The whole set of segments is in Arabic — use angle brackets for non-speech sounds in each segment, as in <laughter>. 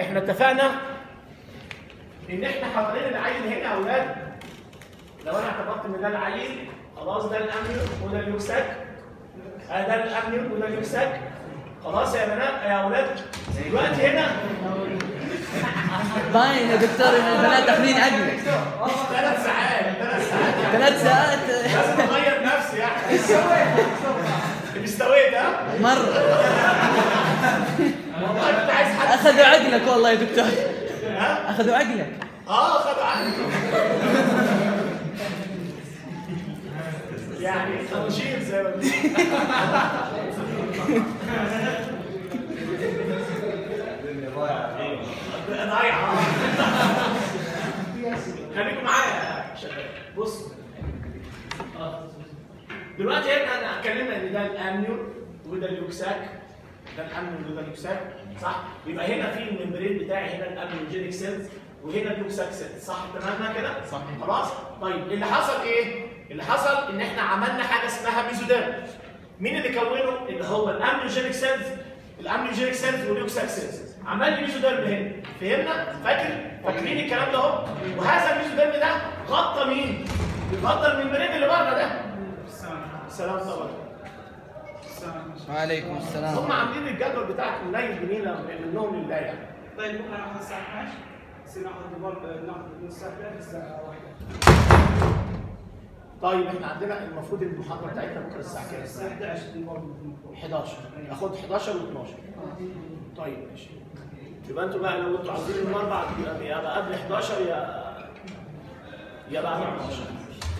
إحنا اتفقنا ان إحنا حوالين العيل هنا يا أولاد. لو أنا اعتبرت ان ده العيل خلاص ده الامنيون وده اليوكساك آه ده الامنيون وده اليوكساك خلاص يا بنات يا أولاد. دلوقتي هنا. باين يا دكتور إن البنات داخلين عقلك ثلاث ساعات ثلاث ساعات. ثلاث ساعات. لازم اغير نفسي يعني. استويت ها؟ مرة. والله اخذوا عقلك والله يا دكتور. اخذوا عقلك. آه خدوا عني يعني خنشير زي ما. ضايعة خليكم معايا بص دلوقتي إحنا اتكلمنا ان ده الامنيون وده ال yolk sac. ده ال amnion وده ال yolk sac صح؟ يبقى هنا في ال membrane بتاعي هنا ال amniogenic cells وهنا ال yolk sac cells صح تمام كده؟ صح خلاص؟ طيب اللي حصل إيه؟ اللي حصل إن إحنا عملنا حاجة اسمها mesoderm مين اللي كونه؟ اللي هو الامنيوجينيك سيلز الامنيوجينيك سيلز واليوكساك سيلز عمل لي mesoderm هنا فهمنا؟ فاكر؟ فاكرين الكلام ده أهو؟ وهذا ال mesoderm ده غطى مين؟ غطى الممبرين اللي بره ده سلام طبعا وعليكم السلام. هم عاملين الجدول بتاعك منيل جميله منهم لله يعني طيب بكره ناخذ الساعة 12 بس ناخذ دبل ناخذ من الساعة 3 للساعه 1 طيب إحنا عندنا المفروض المحاضرة بتاعتنا بكره الساعة كام؟ الساعة 11 دبل المفروض 11 اخد 11 و12 طيب ماشي. يبقى أنتوا بقى لو أنتوا عاوزين يوم أربع يبقى يا قبل 11 يا يا بعد 12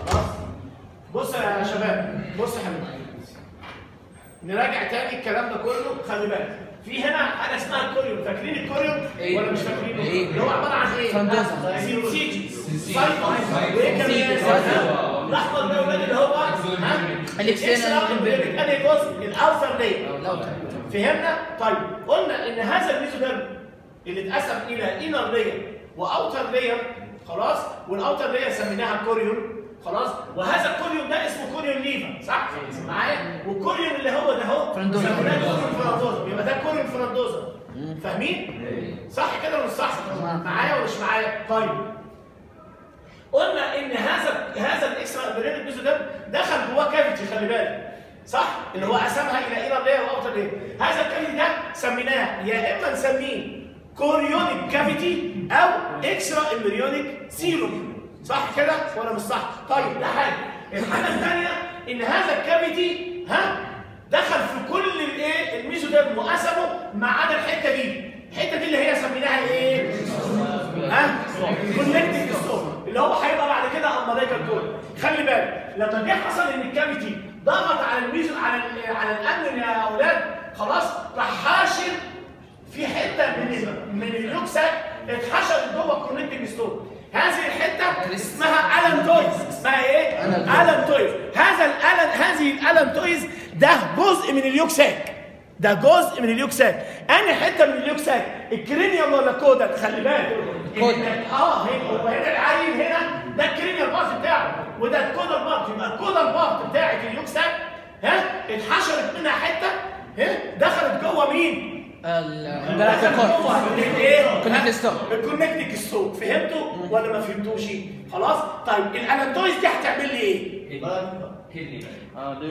خلاص؟ بص يا شباب بص يا حبيبي نراجع تاني الكلام ده كله خلي بالك في هنا حاجة اسمها الكوريوم فاكرين الكوريوم إيه. ولا مش فاكرينه؟ إيه. اللي هو عبارة عن إيه؟ syncytio cyto وايه كمان؟ الاحمر ده اللي هو ال embryonic. انهي جزء؟ ال outer layer فهمنا؟ طيب قلنا إن هذا ال mesoderm اللي اتقسم إلى inner layer و outer layer خلاص وال outer layer سميناها chorion خلاص؟ وهذا ال chorion ده اسمه chorion laeve صح؟ معايا؟ وال chorion اللي هو ده اهو. frondosum. سميناه chorion frondosum يبقى ده chorion frondosum فاهمين؟ صح كده ولا مش صح؟ معايا ولا مش معايا؟ طيب. قلنا إن هذا هذا ال extra embryonic mesoderm دخل جواه cavity خلي بالك. صح؟ اللي هو قسمها إلى inner layer و outer layer هذا ال cavity ده سميناه يا إما نسميه chorionic cavity أو extra embryonic coelom صح كده ولا مش صح؟ طيب ده حاجة الحاجة الثانية إن هذا ال cavity ها دخل في كل الإيه؟ ال mesoderm وقسمه ما عدا الحتة دي. الحتة دي اللي هي سميناها إيه؟ ها؟ connecting stalk اللي هو هيبقى بعد كده umbilical cord خلي بالك لما جه حصل إن ال cavity ضغط على ال meso على على الأمن يا أولاد خلاص راح حاشر في حتة من من ال yolk sac اتحشرت جوه ال connecting stalk هذه الحتة اسمها allantois اسمها إيه؟ allantois هذا ال allan هذه ال allantois ده جزء من ال yolk sac ده جزء من ال yolk sac أنهي حتة من ال yolk sac ال cranial ولا caudal خلي بالك. آه هنا. هو هنا العين هنا ده ال cranial part بتاعه. وده ال caudal part يبقى ال caudal part بتاعت ال yolk sac ها؟ اتحشرت منها حتة ها؟ دخلت جوه مين؟ الايه؟ connecting stalk. ال connecting stalk فهمتوا؟ ولا ما فهمتوش؟ خلاص؟ طيب ال allantois دي هتعمل لي إيه؟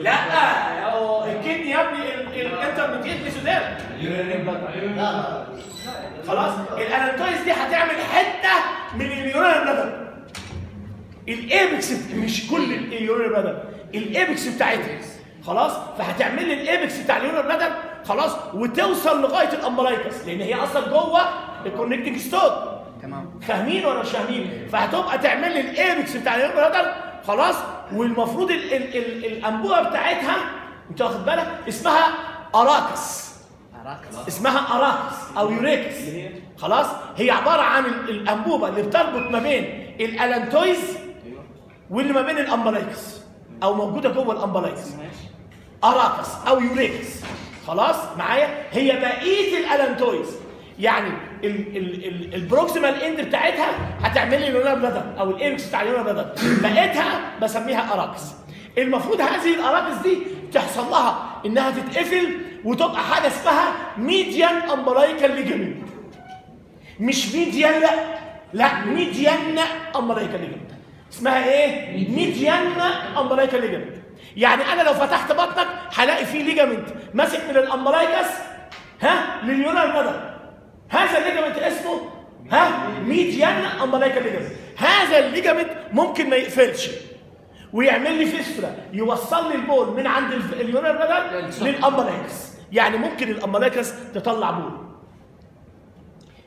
لا. هو ال kidney يا ابني ال intermediate mesoderm خلاص؟ ال allantois دي هتعمل حتة من اليورين بلادر الإيبكس مش كل اليورين بلادر الإيبكس بتاعتها. خلاص؟ فهتعمل لي ال apex بتاع ال urinary bladder خلاص وتوصل لغاية ال umbilicus لأن هي أصلا جوه ال connecting stalk تمام. فاهمين ولا مش فاهمين؟ فهتبقى تعمل لي ال apex بتاع ال urinary bladder خلاص. والمفروض ال ال ال الأنبوبة بتاعتها انت واخد بالك؟ اسمها urachus. اسمها urachus أو urachus. خلاص؟ هي عبارة عن ال- الأنبوبة اللي بتربط ما بين ال allantois واللي ما بين ال umbilicus أو موجودة جوه ال umbilicus urachus أو urachus. خلاص معايا؟ هي بقية ال allantois. يعني ال- ال- ال- ال proximal end بتاعتها هتعمل لي ال urinary bladder أو ال apex بتاع ال urinary bladder. بقيتها بسميها urachus. المفروض هذه ال urachus دي تحصل لها إنها تتقفل وتبقى حاجة اسمها median umbilical ligament مش medial لا لا median umbilical ligament اسمها إيه؟ median umbilical ligament يعني أنا لو فتحت بطنك هلاقي فيه ligament ماسك من ال umbilicus ها لل urinary bladder هذا ال ligament اسمه ها median umbilical ligament هذا ال ligament ممكن ما يقفلش. ويعمل لي fistula يوصل لي البول من عند ال urinary bladder للسرة. لل umbilicus يعني ممكن ال umbilicus تطلع بول.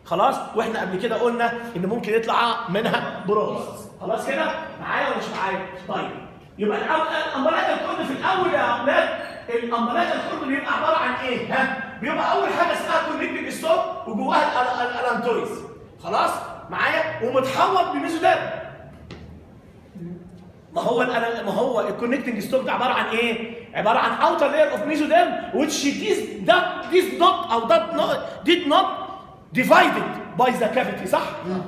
خلاص؟ وإحنا قبل كده قلنا إن ممكن يطلع منها براز خلاص كده؟ معايا ولا مش معايا؟ طيب. يبقى الامبلايكال الكورد في الأول يا أولاد الامبلايكال الكورد بيبقى عبارة عن إيه؟ ها؟ بيبقى أول حاجة اسمها connecting stalk وجواها ال- ال- ال allantois خلاص؟ معايا؟ ومتحوط ب mesoderm ما هو ما هو ال connecting stalk ده عبارة عن إيه؟ عبارة عن outer layer of mesoderm which this that this not أو that not did not divided by the cavity صح؟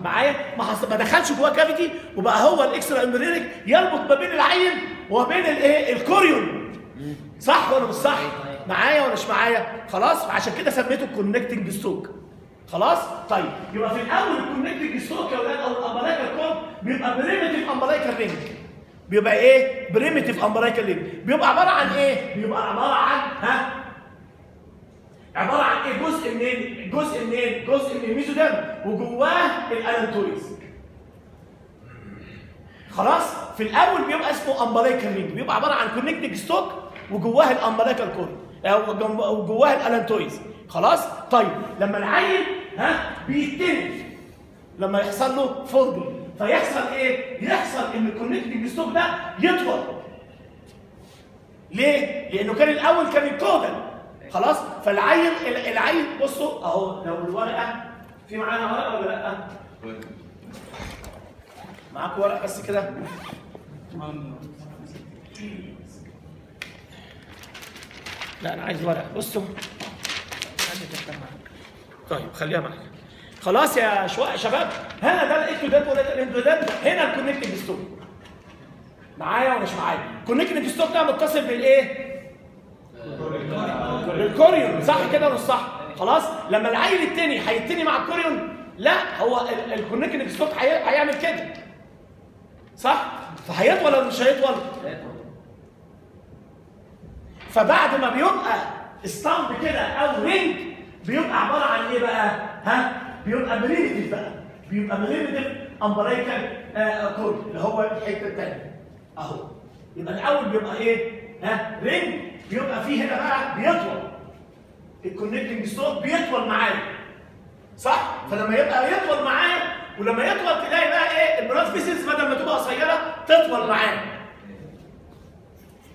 معايا؟ ما حص... ما دخلش جواه cavity وبقى هو ال extraembryonic يربط ما بين العيل وما بين الايه؟ ال chorion صح ولا مش صح؟ معايا ولا مش معايا؟ خلاص عشان كده سميته ال connecting stalk خلاص؟ طيب يبقى في الأول ال connecting stalk يا أولاد أو ال umbilical cord بيبقى primitive umbilical ring بيبقى إيه؟ primitive umbilical ring بيبقى عبارة عن إيه؟ بيبقى عبارة عن ها؟ عبارة عن إيه؟ جزء منين؟ جزء منين؟ جزء من ال mesoderm وجواه ال allantois خلاص؟ في الأول بيبقى اسمه umbilical ring. بيبقى عبارة عن connecting stalk وجواه ال umbilical cord أو أو جواه ال allantois خلاص؟ طيب لما العيل ها بيتني لما يحصل له folding فيحصل إيه؟ يحصل إن ال connecting stalk ده يطول. ليه؟ لأنه كان الأول كان ال caudal خلاص؟ فالعيل العيل بصوا اهو لو الورقة في معانا ورقة ولا لأ؟ معاكم ورقة بس كده؟ لا أنا عايز ورقة. بصوا. طيب خليها معاك. خلاص يا شباب هنا ده ال ectoderm ولا ال endoderm هنا ال connecting stalk معايا ولا مش معايا؟ ال connecting stalk ده متصل بالايه بال chorion صح كده ولا صح؟ خلاص. لما العيل التاني هيتني مع ال chorion لا هو ال connecting stalk هي- هيعمل كده. صح؟ فهيطول ولا مش هيطول؟ فبعد ما بيبقى stump كده أو ring بيبقى عبارة عن إيه بقى؟ ها؟ بيبقى primitive بقى. بيبقى primitive umbilical cord اللي هو الحتة الثانية أهو. يبقى الأول بيبقى إيه؟ ها؟ ring بيبقى فيه هنا بقى بيطول. ال connecting stalk بيطول معايا. صح؟ فلما يبقى يطول معايا ولما يطول تلاقي بقى إيه؟ ال blood vessels بدل ما تبقى قصيرة تطول معايا.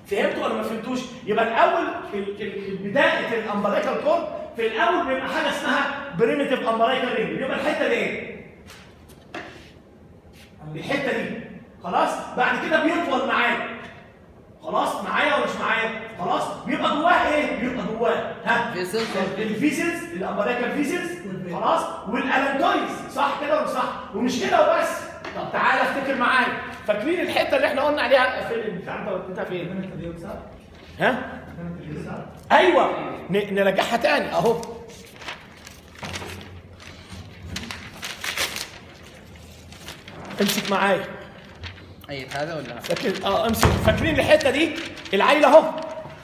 فهمتوا ولا ما فهمتوش؟ يبقى الأول في في في بداية ال umbilical cord في الأول بيبقى حاجة اسمها primitive umbilical ring بيبقى الحتة دي إيه؟ الحتة دي. خلاص؟ بعد كده بيطول معايا. خلاص معايا ولا مش معايا؟ خلاص بيبقى جواه إيه؟ بيبقى جواه ها؟ vessels. ال vessels ال umbilical vessels خلاص وال allantois صح كده ولا صح؟ ومش كده وبس طب تعالى افتكر معايا فاكرين الحتة اللي إحنا قلنا عليها في بتاع أنت وديتها فين؟ ها؟ أيوه نرجعها تاني أهو امسك معايا اي هذا ولا هذا؟ آه أمسك. فاكرين الحتة دي؟ العيلة أهو.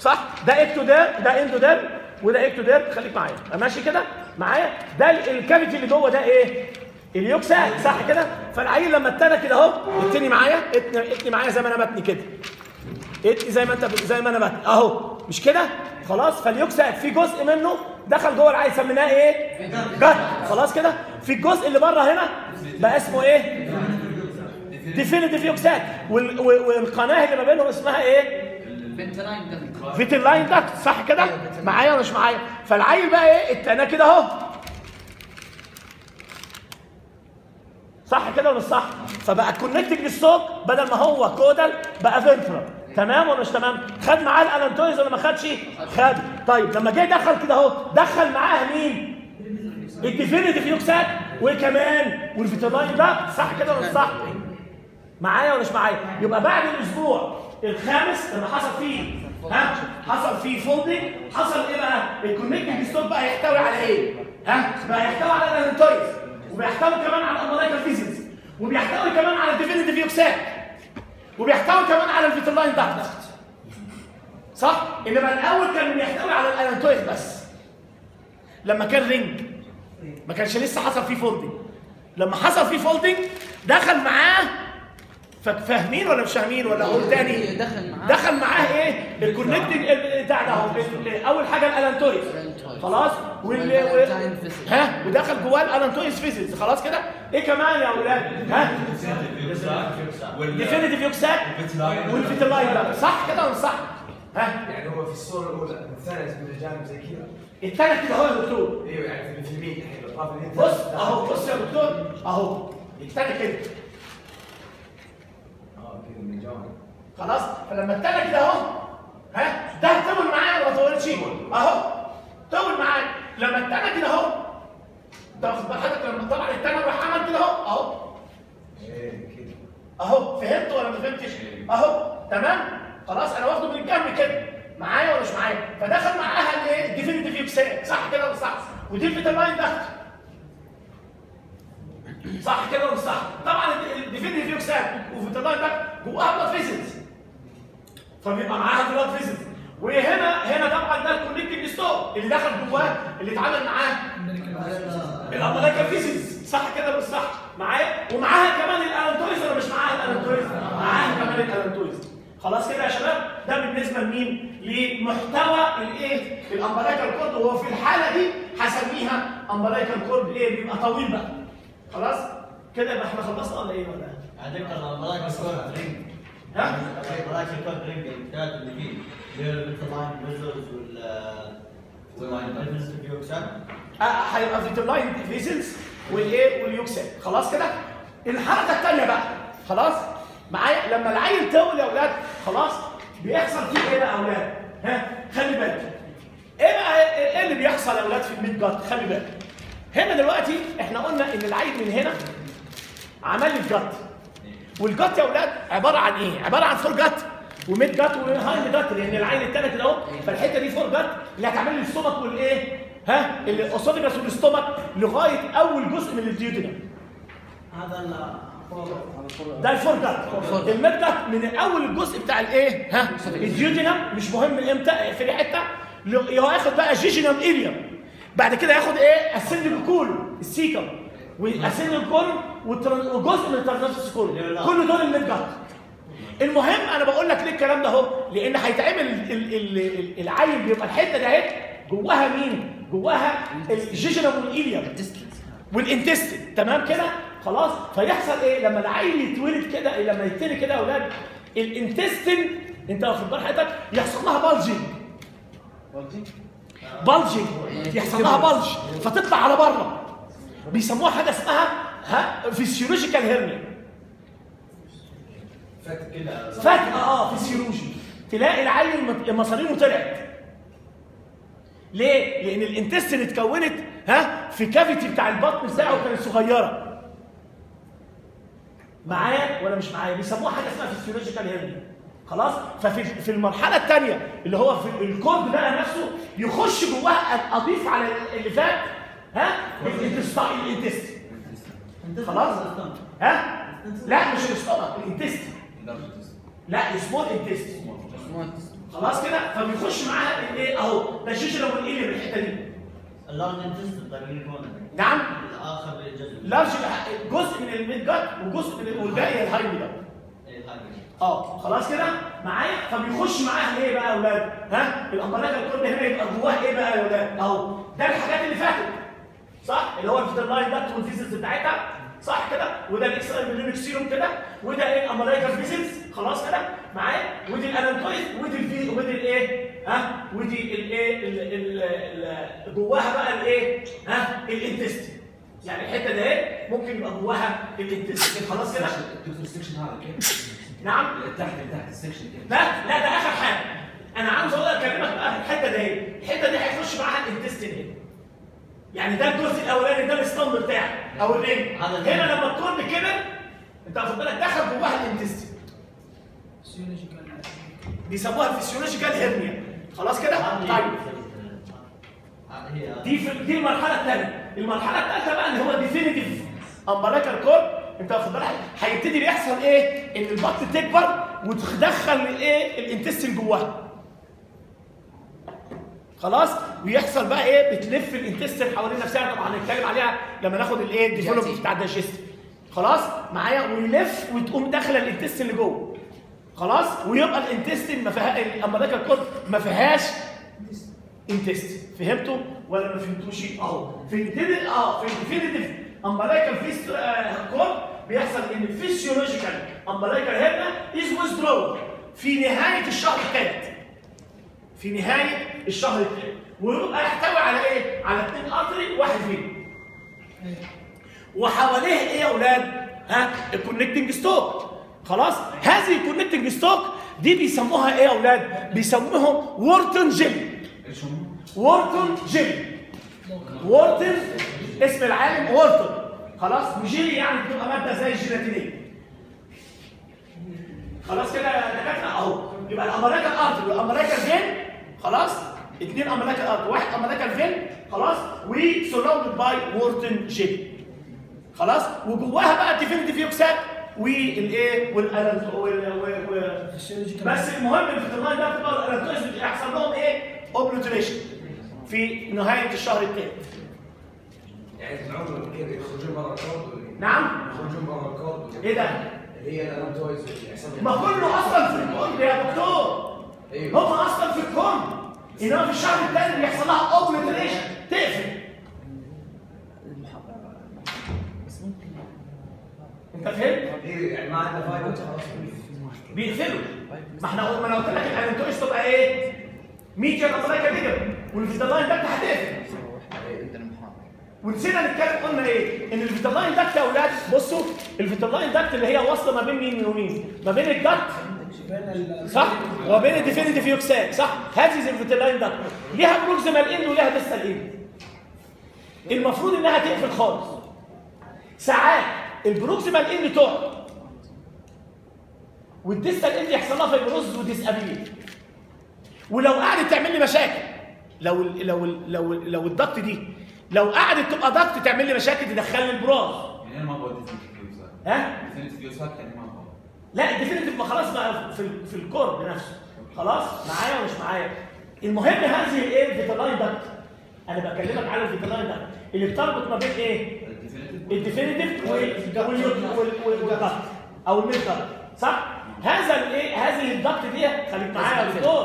صح؟ ده اكتودير ده اندودير وده اكتودير خليك معايا. ماشي كده؟ معايا؟ ده ال- الكافيتي اللي جوه ده إيه؟ اليوكسات صح كده؟ فالعيل لما اتنى كده أهو اتني معايا. اتني, اتني معايا زي ما أنا بتني كده. اتني زي ما انت زي ما أنا بتني. أهو. مش كده؟ خلاص. فاليوكسات في جزء منه دخل جوه العيل سميناه إيه؟ جت خلاص كده؟ في الجزء اللي بره هنا بقى اسمه إيه؟ definitive yolk sac وال- وال- والقناة اللي ما بينهم اسمها إيه؟ ده vitelline duct صح كده؟ معايا ولا مش معايا؟ فالعيل بقى إيه؟ التانى كده أهو. صح كده ولا مش صح؟ فبقى ال connecting stalk بدل ما هو caudal بقى ventral تمام ولا مش تمام؟ خد معاه ال allantois ولا ما خدش؟ خد. طيب لما جه دخل كده أهو دخل معاه مين؟ ال definitive yolk sac وكمان وال vitelline duct صح كده ولا مش صح؟ معايا ولا مش معايا؟ يبقى بعد الأسبوع الخامس لما حصل فيه ها؟ حصل فيه folding حصل إيه بقى؟ ال connecting stalk بقى يحتوي على إيه؟ ها؟ بقى يحتوي على ال allantois وبيحتوي كمان على ال umbilical vessels وبيحتوي كمان على ال definitive yolk sac وبيحتوي كمان على ال vitelline duct صح؟ إنما الأول كان بيحتوي على ال allantois بس. لما كان ring ما كانش لسه حصل فيه folding لما حصل فيه folding دخل معاه فاهمين ولا مش فاهمين؟ ولا أقول تاني؟ دخل معاه. دخل معاه إيه؟ ال connecting بتاع ده أول حاجة ال allantois. خلاص؟ وال. ها؟ ودخل جواه ال allantois vessels خلاص كده؟ إيه كمان يا أولاد؟ ها؟ definitive yolk sac وال vitelline duct. صح كده ولا صح؟ ها؟ يعني هو في الصورة الأولى الثانية من الجانب زي كذا التاني كده هو يا دكتور. أيوه يعني في اليمين الحين. الاطراف اليمين بص أهو بص يا دكتور. أهو. التاني كده آه كذا من الجانب خلاص؟ فلما التاني كده اهو ها؟ ده طول معايا ولا ما طولش أهو طول معايا. لما التاني كده اهو ده واخد بال حضرتك؟ لما طبعا التاني راح عمل كده اهو اهو أهو فهمت ولا ما فهمتش؟ أهو تمام؟ خلاص أنا واخده من الجنب كده. معايا ولا مش معايا؟ فدخل معاها الإيه؟ ال definitive yolk sac صح كده ولا صح؟ ودي ال vitelline duct صح كده ولا صح؟ طبعا ال definitive yolk sac و vitelline duct جواها blood vessels فبيبقى معاها blood vessels وهنا هنا طبعا ده ال connecting stalk اللي دخل جواه اللي اتعامل معاه. الامريكا فيزيز صح كده مش صح معايا؟ ومعاها كمان الالانتويز ولا مش معاها الالانتويز معاها كمان الالانتويز خلاص كده يا شباب؟ ده بالنسبة لمين؟ لمحتوى الإيه؟ الامبلايكال كورد وهو في الحالة دي هسميها امبلايكال كورد إيه؟ بيبقى طويل بقى. خلاص؟ كده يبقى إحنا خلصنا ولا إيه ولا عندك المراكب كود رينج. ها؟ المراكب كود رينج. الكتاب اللي فيه اللي هي الفيتامين ميزلز وال هيبقى vitelline vessels والايه وال yolk sac خلاص كده؟ الحركه الثانية بقى. خلاص؟ معايا؟ لما العيل تولد يا أولاد خلاص؟ بيحصل فيه إيه بقى يا أولاد؟ ها؟ خلي بالك. إيه بقى إيه اللي بيحصل يا أولاد في ال midgut خلي بالك. هنا دلوقتي إحنا قلنا إن العيل من هنا عمل لي ال gut وال gut يا أولاد عباره عن إيه؟ عباره عن foregut و midgut و hindgut لأن العين الثالث كده اهو. فالحته دي foregut اللي هتعمل لي ال stomach والايه؟ ها؟ ال esophagus وال stomach لغايه اول جزء من ال duodenum هذا ده ال foregut. ال midgut من اول الجزء بتاع الايه؟ ها؟ ال duodenum مش مهم إمتى في حتة. ل- هو ياخد بقى jejunum ileum بعد كده ياخد إيه؟ ال ascending colon ال cecum وال ascending colon وجزء من ال transverse colon كل دول ال midgut المهم أنا بقول لك ليه الكلام ده أهو. لأن هيتعمل ال- ال- ال- العين بيبقى الحتة ده أهي. جواها مين؟ جواها ال jejunum وال ileum وال intestine. تمام كده؟ خلاص؟ فيحصل إيه؟ لما العيل يتولد كده لما يتولد كده يا أولاد ال intestine أنت واخد بال حضرتك يحصل لها bulging bulging يحصل لها bulge فتطلع على بره. بيسموها حاجة اسمها ها physiological hernia كذا فجأة آه فيسيولوجي تلاقي العيل مصارينه طلعت ليه؟ لأن ال intestine اتكونت ها في cavity بتاع البطن بتاعه كانت صغيرة معايا ولا مش معايا؟ بيسموها حاجة اسمها physiological hernia خلاص؟ ففي في المرحلة الثانية اللي هو في ال cord بقى نفسه يخش جواها أضيف على اللي فات ها؟ الانتستين الانتستين خلاص؟ ها؟ لا مش الاستومك الانتستين لا سمول انتستين خلاص كده؟ فبيخش معاها الايه أهو. ده الشيشه لو الايه من الحته دي. اللارج انتستين يكون نعم. الآخر لارج جزء من الميد جات وجزء من والباقي إيه، هذا. أه خلاص كده؟ معايا؟ فبيخش معاها إيه بقى يا أولاد. ها؟ الامبلاج الكل هنا يبقى جواه إيه بقى يا أولاد. أهو. ده الحاجات اللي فاتت. صح؟ اللي هو الفيترلاين داكت والفيزلز بتاعتها. صح كده؟ وده الإكس ار سيروم كده. وده إيه الامبلايكال فيزلز خلاص كده؟ معايا؟ ودي الانانتويد ودي الفي ودي الايه ها؟ ودي الايه ال- ال- ال- جواها بقى الايه ها؟ الانتستين يعني الحتة ده إيه ممكن يبقى جواها الانتستين خلاص كده؟ نعم. تحت تحت السكشن كيف؟ لا لا ده آخر حاجة. أنا عاوز أقول أكلمك بقى في الحتة دي. الحتة دي هيخش معاها الانتستين هنا. يعني ده الجزء الأولاني ده ال stump بتاعك أو الرجل هذا هنا لما ال cord كبر أنت واخد بالك؟ دخل جواها ال intestine. بيسموها ال physiological hernia خلاص كده؟ طيب. دي في دي المرحلة الثانية. المرحلة الثالثة بقى اللي هو definitive umbilical cord أنت واخد بالك؟ هيبتدي بيحصل إيه؟ إن البطن تكبر وتدخل الايه ال intestine جواها خلاص؟ ويحصل بقى إيه؟ بتلف ال intestine حوالين نفسها. طبعا هنتكلم عليها لما ناخد الايه ال development بتاع ال digest خلاص؟ معايا. ويلف وتقوم داخلة ال intestine اللي جوه. خلاص؟ ويبقى ال intestine ما فيها ال umbilical cord ما فيهاش intestine فهمتوا؟ ولا ما فهمتوش أهو. في ال definitive آه في ال definitive umbilical فيست cord بيحصل إن ال physiological umbilical hernia is withdrawn في نهاية الشهر الثالث. في نهاية الشهر الثالث. ويبقى يحتوي على إيه؟ على اثنين قطري واحد فين وحواليه إيه يا أولاد؟ ها؟ ال connecting stalk خلاص؟ هذه ال connecting stalk دي بيسموها إيه يا أولاد؟ بيسموهم Wharton jelly إيش هم؟ Wharton jelly Wharton اسم العالم Wharton خلاص؟ وجيلي يعني بتبقى مادة زي الجيلاتينيه خلاص كده يا دكاترة أهو. يبقى الامريكان ارت والامريكان فين خلاص؟ اثنين امريكان ارت واحد امريكان فين خلاص وسراوندد باي وورتون جيل خلاص؟ وجواها بقى ديفينيتيف يوكسات والايه والألم وال و- و- بس المهم إن في اللاين ده بتبقى الالكتروز يحصل لهم إيه؟ اوبلوتريشن في نهاية الشهر الثالث يعني كذا يخرجون ولا إيه؟ نعم. يخرجون برا الكود ولا إيه ده؟ اللي هي اللي يحصل ما كله أصلا في الكون يا دكتور. أيوه. هم أصلا في الكون. إنما في الشهر الثاني بيحصل لها اوبلوتريشن تقفل أنت فهمت؟ أيوه يعني ما عندنا فايدة خلاص بيقفلوا ما إحنا ما أنا قلت لك الانتويز تبقى إيه؟ ميديا أمريكا ديجر والفيتالاين ده هتقفل عندنا محاضرة ونسينا نتكلم قلنا إيه؟ إن ال vitelline duct يا أولاد بصوا ال vitelline duct اللي هي واصلة ما بين مين ومين؟ ما بين ال gut صح؟ وبين ال definitive yolk sac صح؟ هذه زي ال vitelline duct ليها proximal end وليها distal end المفروض إنها تقفل خالص. ساعات ال proximal end تقع. وال distal end يحصل لها fibrose و disappear. ولو قعدت تعمل لي مشاكل لو ال لو ال لو ال لو الضغط دي لو قعدت تبقى ضغط تعمل لي مشاكل تدخل لي البراز يعني أنا ما فيوزات ها؟ لا الديفينيتيف ما خلاص بقى في في الكور بنفسه. خلاص؟ معايا ولا مش معايا؟ المهم هذه الايه الفيتالاين داكت أنا بكلمك على الفيتالاين داكت اللي بتربط ما بين إيه الديفينيتيف والضغط أو الميد ضغط صح؟ هذا الايه هذه الضغط دي خليك معايا يا دكتور.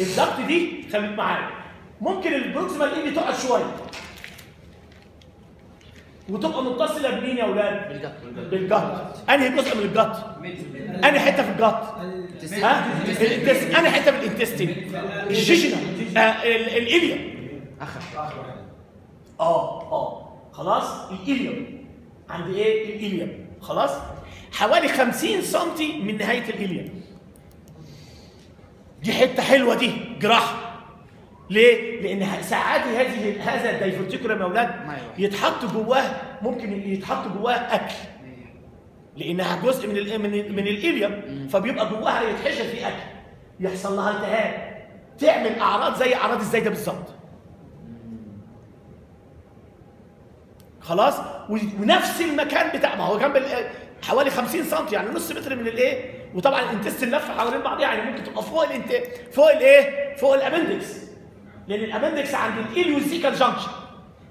ال duct دي خليك معايا. ممكن ال proximal end دي تقعد شوية. وتبقى متصلة بمين يا أولاد؟ بال gut بال gut أنهي جزء من ال gut أنهي حتة في ال gut ها؟ أنهي حتة في ال intestine ال jejunum آه ال- ال ileum. آه آه. خلاص؟ ال ileum عند إيه؟ ال ileum خلاص؟ حوالي 50 سم من نهاية الاليوم دي حتة حلوة دي. جراحة. ليه؟ لأن ساعات هذه هذا الدايفرتيكولم يا أولاد. يتحط جواه ممكن يتحط جواه أكل. لأنها جزء من من من الإليوم فبيبقى جواها يتحشر فيه أكل. يحصل لها التهاب. تعمل أعراض زي أعراض الزايدة بالظبط. خلاص؟ ونفس المكان بتاع ما هو جنب ال- حوالي 50 سم يعني نص متر من الإيه؟ وطبعا ال intestine لفة حوالين بعضها يعني ممكن تبقى فوق الانت فوق الايه فوق ال appendix لأن ال appendix عند ال ileocecal junction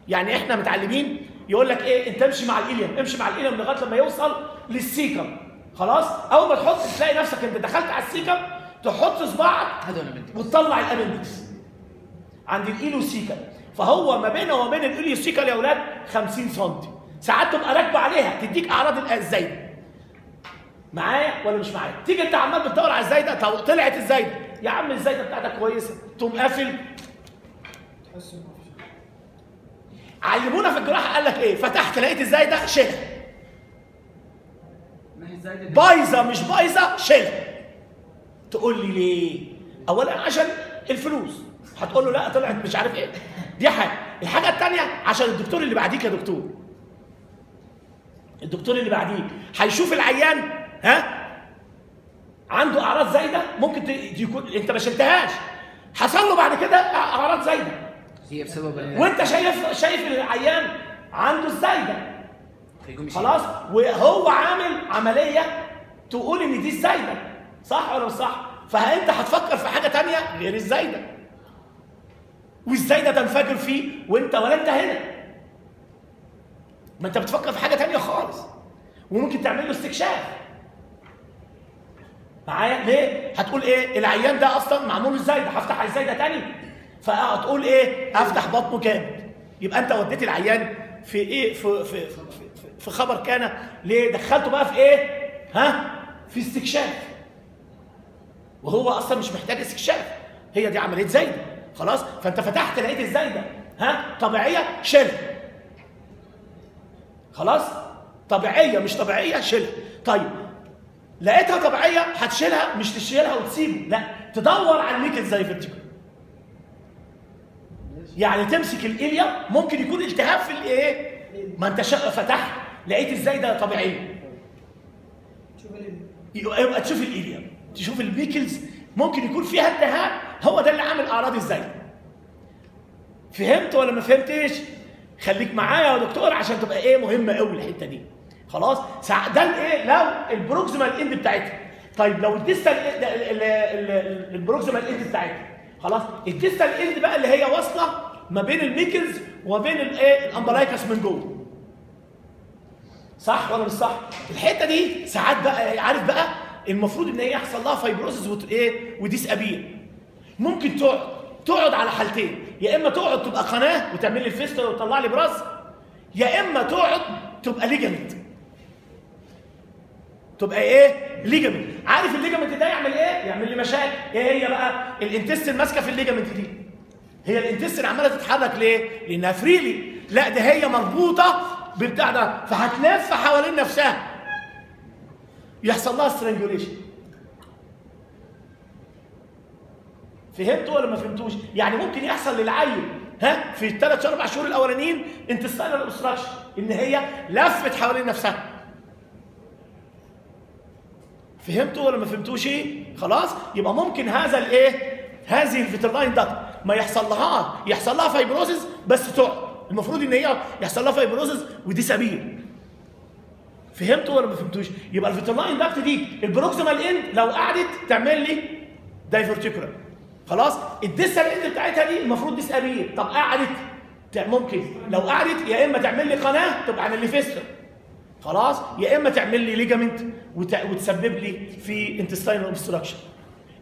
يعني إحنا متعلمين يقول لك إيه انت امشي مع ال ileum امشي مع ال ileum لغاية لما يوصل لل cecum خلاص؟ أول ما تحط تلاقي نفسك أنت دخلت على ال cecum تحط صباعك وتطلع ال appendix عند ال ileocecal فهو ما بينه وما بين ال ileocecal يا أولاد؟ 50 سم ساعات تبقى راكبة عليها تديك أعراض الزايده معايا ولا مش معايا؟ تيجي أنت عمال بتدور على الزايدة طلعت الزايدة. يا عم الزايدة بتاعتك كويسة. تقوم قافل علمونا في الجراحه قال لك إيه؟ فتحت لقيت الزايده شيلها بايظة مش بايظة شيلها تقول لي ليه؟ اولا عشان الفلوس. هتقول له لا طلعت مش عارف إيه. دي حاجة. الحاجة الثانية عشان الدكتور اللي بعديك يا دكتور. الدكتور اللي بعديك. هيشوف العيان ها؟ عنده أعراض زايدة؟ ممكن يكون أنت ما شلتهاش. حصل له بعد كده أعراض زايدة. هي بسبب وانت شايف شايف العيان عنده الزايده فيقوم يشيل. خلاص. وهو عامل عملية تقول إن دي الزايده صح ولا مش صح؟ فانت هتفكر في حاجة تانية غير الزايده والزايده تنفجر فيه وانت ولا أنت هنا؟ ما أنت بتفكر في حاجة تانية خالص. وممكن تعمل له استكشاف. معايا؟ ليه؟ هتقول إيه؟ العيان ده أصلا معمول إزاي ده؟ هفتح إزاي ده تاني فهتقول إيه؟ افتح بطنه كامل. يبقى انت وديت العيان في إيه؟ في في في, خبر كان ليه؟ دخلته بقى في إيه؟ ها؟ في استكشاف. وهو أصلا مش محتاج استكشاف. هي دي عملية زايدة. خلاص؟ فانت فتحت لقيت الزايدة. ها؟ طبيعية؟ شيلها خلاص؟ طبيعية؟ مش طبيعية؟ شيلها طيب لقيتها طبيعية؟ هتشيلها؟ مش تشيلها وتسيبه؟ لا. تدور على الميكل زي فيرتيكال يعني تمسك ال ileum ممكن يكون التهاب في الايه؟ ما انت فتحت لقيت إزاي ده اللي يبقى تشوف ال ileum تشوف ال Meckel's ممكن يكون فيها التهاب هو ده اللي عامل أعراض إزاي فهمت ولا ما فهمتش؟ خليك معايا يا دكتور عشان تبقى إيه مهمة قوي الحتة دي. خلاص؟ ده الايه لو ال proximal end بتاعتها. طيب لو ال distal ال- ال- ال- ال proximal end بتاعتها خلاص؟ ال distal end بقى اللي هي واصلة ما بين ال Meckel's وما بين الايه ال umbilicus من جوه. صح ولا مش صح؟ الحتة دي ساعات بقى عارف بقى المفروض إن هي يحصل لها fibrosis وت- إيه؟ و disappear ممكن تقعد تقعد على حالتين. يا إما تقعد تبقى قناة وتعمل لي ال fistula وتطلع لي براز يا إما تقعد تبقى ligament تبقى إيه؟ ligament عارف ال ligament ده يعمل إيه؟ يعمل لي مشاكل. إيه هي بقى؟ ال intestine ماسكة في ال ligament دي. هي ال intestine عمالة تتحرك ليه؟ لأنها freely لا ده هي مربوطة بالبتاع ده. فهتلف حوالين نفسها. يحصل لها strangulation فهمتوا ولا ما فهمتوش؟ يعني ممكن يحصل للعيل ها في الثلاث أربع شهور الأولانيين intestinal obstruction إن هي لفت حوالين نفسها. فهمتوا ولا ما فهمتوش؟ خلاص يبقى ممكن هذا الإيه؟ هذه ال vitelline duct ما يحصل لها يحصل لها fibrosis بس تقعد المفروض إن هي يحصل لها fibrosis و disappear. فهمتوا ولا ما فهمتوش؟ يبقى ال vitelline duct دي ال proximal end لو قعدت تعمل لي diverticulum. خلاص ال distal end بتاعتها دي المفروض disappear طب قعدت ممكن. لو قعدت يا إما تعمل لي قناة تبقى umbilical fistula. خلاص يا إما تعمل لي ligament وت... وتسبب لي في intestinal obstruction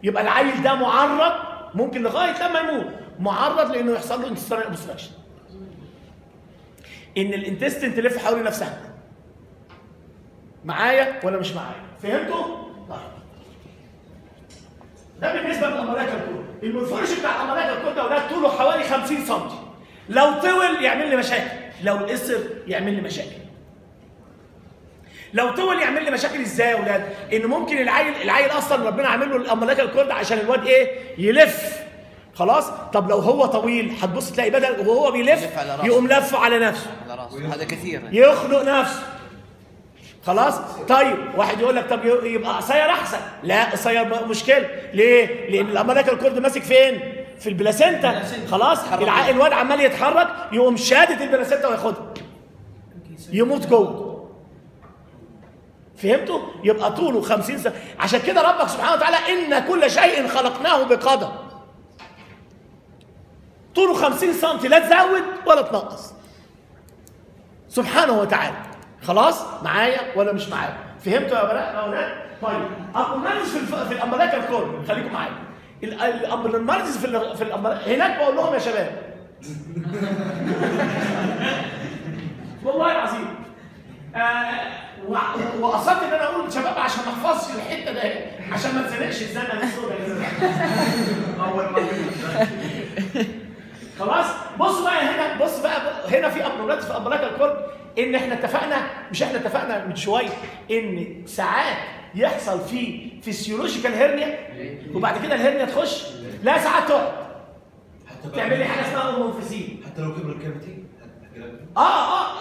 يبقى العيل ده معرض ممكن لغاية لما يموت. معرض لإنه يحصل له intestinal obstruction إن ال intestine تلف حوالين نفسها. معايا ولا مش معايا؟ فهمتوا؟ طيب. ده بالنسبة لل umbilical cord ال morphology بتاع ال umbilical cord ده أولاد طوله حوالي 50 سم لو طول يعمل لي مشاكل. لو قصر يعمل لي مشاكل. لو طول يعمل لي مشاكل إزاي يا أولاد؟ إن ممكن العيل العيل أصلا ربنا عامل له ال umbilical cord عشان الواد إيه؟ يلف. خلاص؟ طب لو هو طويل هتبص تلاقي بدل وهو بيلف. يقوم لف على نفسه. على راسه. هذا كثير. يخنق نفسه. خلاص؟ طيب واحد يقول لك طب يبقى قصير أحسن. لا قصير مشكلة. ليه؟ لأن ال umbilical cord ماسك فين؟ في ال placenta. خلاص. الواد عمال يتحرك يقوم شادد ال placenta وياخدها. يموت جوه. فهمتوا؟ يبقى طوله 50 سم. عشان كده ربك سبحانه وتعالى إن كل شيء خلقناه بقدر. طوله 50 سم لا تزود ولا تنقص. سبحانه وتعالى. خلاص؟ معايا ولا مش معايا؟ فهمتوا يا بنات؟ يا أولاد طيب. الامبرمانز في الف... في الأملاك الكون خليكم معايا. ال- الامبرمانز في ال... في الأمبر... هناك بقول لهم يا شباب. <laughs> والله العظيم. آه وقصدت إن أنا أقول شباب عشان ما احفظش الحتة ده عشان ما تزنقش الزنقه السوداء أول ما خلاص؟ بص بقى هنا بص بقى هنا في امراض في امراض القرب إن إحنا اتفقنا مش إحنا اتفقنا من شوية إن ساعات يحصل في physiological hernia وبعد كده ال hernia تخش؟ لا ساعات تقعد. تعمل لي حاجة اسمها omphalocele حتى لو كبر ال cavity آه آه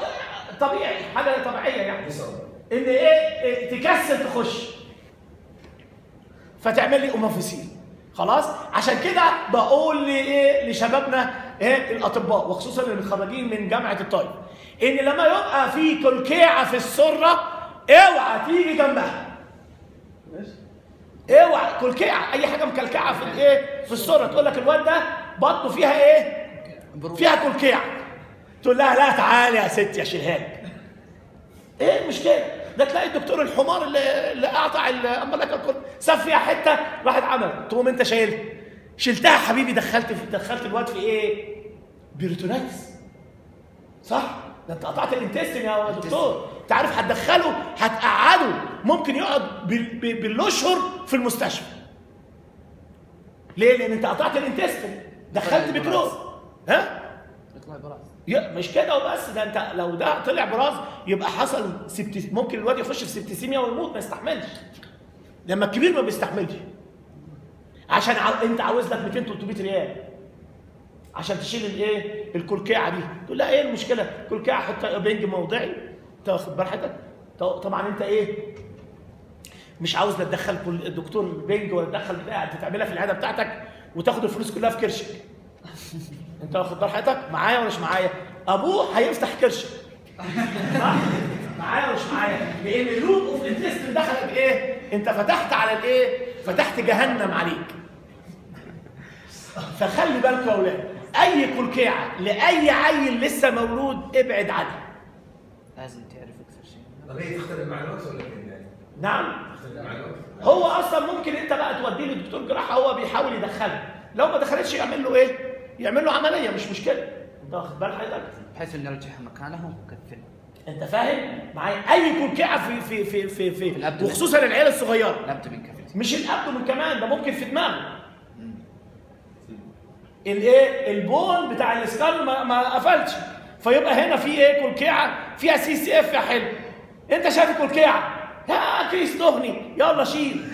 طبيعي حاجة طبيعية يعني. إن إيه إيه، تكسل تخش. فتعمل لي omphalocele خلاص؟ عشان كده بقول لايه لشبابنا إيه الأطباء وخصوصا اللي متخرجين من جامعة الطايف إن لما يبقى في كلكيعه في السرة اوعى تيجي جنبها. اوعى كلكيعه أي حاجة مكلكعة في الإيه في السرة. تقول لك الواد ده بطنه فيها إيه؟ فيها كلكيعه تقول لها لا تعالي يا ستي اشيلها لك إيه المشكلة؟ ده تلاقي الدكتور الحمار اللي, اللي قطع الكل ساب فيها حتة راحت عمل تقوم انت شايلها شلتها يا حبيبي دخلت في دخلت الواد في إيه؟ peritonitis صح؟ ده انت قطعت ال intestine يا دكتور. انت عارف هتدخله هتقعده. ممكن يقعد بال- بال- بالأشهر في المستشفى. ليه؟ لأن انت قطعت ال intestine. دخلت ميكروب ها؟ يطلع براز مش كده وبس ده انت لو ده طلع براز يبقى حصل sepsis ممكن الواد يخش في septicemia ويموت ما يستحملش. لما الكبير ما بيستحملش. عشان ع... انت عاوز لك 200 300 ريال. عشان تشيل الايه الكلكيعه دي. تقول لا إيه المشكلة؟ كلكيعه حط بنج موضعي حضرتك ط- طبعا انت إيه مش عاوز لا تدخل الدكتور بنج ولا تدخل بتاع تعملها في العيادة بتاعتك وتاخد الفلوس كلها في كرشك. انت واخد بال حضرتك؟ معايا ولا مش معايا؟ ابوه هيفتح كرشك صح معايا ولا مش معايا؟ لأن ال loop of intestine دخلت إيه؟ انت فتحت على الايه؟ فتحت جهنم عليك. فخلي بالكم يا أولاد اي كلكيعة لأي عيل لسه مولود ابعد عنها لازم تعرف أكثر شيء. طب هي تختلف مع الوقت ولا يعني؟ نعم. تختلف مع الوقت؟ هو أصلا ممكن أنت بقى توديه لدكتور جراحة هو بيحاول يدخله. لو ما دخلتش يعمل له إيه؟ يعمل له عملية مش مشكلة. أنت واخد بال حضرتك؟ بحيث ان نرجعها مكانها ونكفل أنت فاهم؟ معايا. أي كلكعه في في في في, في ال abdomen. وخصوصا العيال الصغيرة. لابد من كفل مش ال abdomen كمان ده ممكن في دماغه. الايه ال bone بتاع ال skull ما, ما قفلش. فيبقى هنا في إيه؟ كلكعة. فيها CSF يا حلو أنت شايف الكلكعة؟ يا كيس دهني يلا شيل.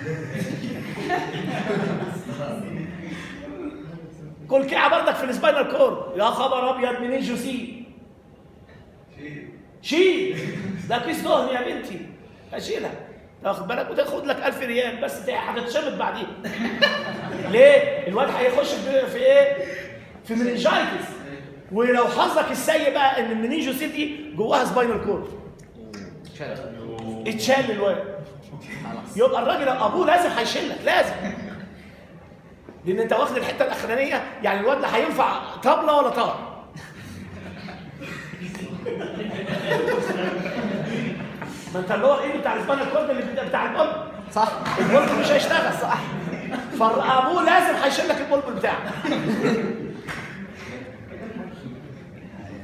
كلكعه بردك في ال spinal cord يا خبر أبيض meningocele شيل. ده كيس دهن يا بنتي. هشيلها. تاخد بالك؟ وتاخد لك 1000 ريال بس هتتشمت بعدين. <laughs> ليه؟ الواد هيخش في, إيه؟ في meningitis ولو حظك السيء بقى إن ال meningocele دي جواها spinal cord اتشل الواد. يبقى الراجل أبوه لازم هيشيلك. لازم. لأن أنت واخد الحتة الأخرانية يعني الواد لا هينفع طبلة ولا طار ما أنت اللي هو إيه بتاع ال spinal cord اللي بتاع- ال bulb صح. ال bulb مش هيشتغل. صح. فابوه لازم هيشيل لك ال bulb بتاعه.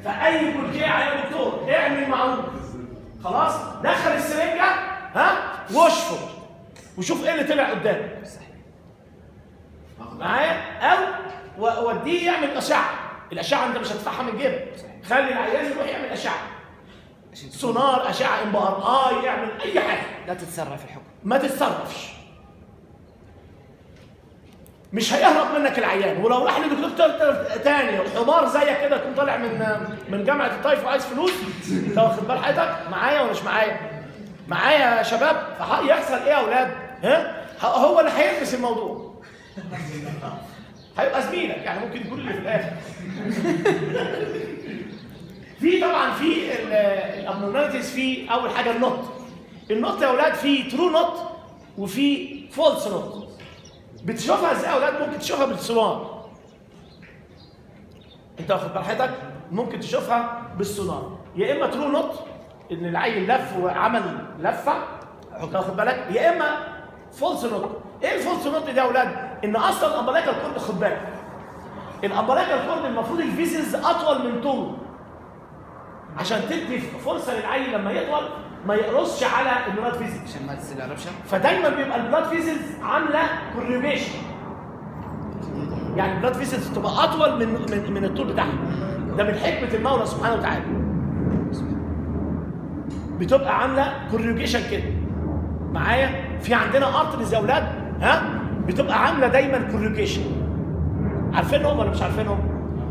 فأي كلكيعه يا دكتور اعمل معروف. خلاص؟ دخل السرنجه ها؟ واشفط وشوف إيه اللي طلع قدامك معايا؟ أو وديه يعمل أشعة. الأشعة أنت مش هتدفعها من جيبك. خلي العيان يروح يعمل أشعة. تكون- سونار أشعة MRI يعمل أي حاجة. لا تتسرع في الحكم. ما تتصرفش. مش هيهرب منك العيان. ولو راح لدكتور تاني حمار زيك كده يكون طالع من من جامعة الطايف وعايز فلوس انت واخد بال حضرتك معايا ولا مش معايا؟ معايا يا شباب. يحصل إيه يا أولاد؟ ها؟ هو اللي هيلبس الموضوع. هيبقى زميلك يعني ممكن يكون اللي في الآخر. في طبعا في ال abnormalities في أول حاجة ال knot. ال knot يا أولاد في true knot وفي false knot بتشوفها إزاي يا أولاد؟ ممكن تشوفها بالسونار أنت واخد بال حضرتك ممكن تشوفها بالسونار يا إما true knot إن العيل لف وعمل لفة. واخد بالك؟ يا إما false knot إيه ال false knot ده يا أولاد؟ إن أصلا ال umbilical cord خد بالك. ال umbilical cord المفروض ال vessels أطول من طوله. عشان تدي فرصة للعيل لما يطول ما يقرصش على ال blood vessels عشان ما rupture ش فدايما بيبقى ال blood vessels عاملة corrugation يعني ال blood vessels تبقى أطول من من من الطول بتاعها. ده من حكمة المولى سبحانه وتعالى. بتبقى عاملة corrugation كده. معايا؟ في عندنا arteries يا أولاد؟ ها؟ بتبقى عاملة دايما corrugation عارفينهم ولا مش عارفينهم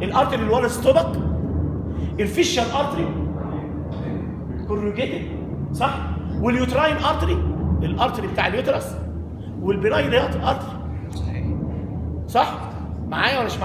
ال artery اللي ورا ال stomach ال facial artery corrugated صح؟ وال uterine artery ال artery بتاع ال uterus وال penile artery صح؟ معايا ولا مش معايا؟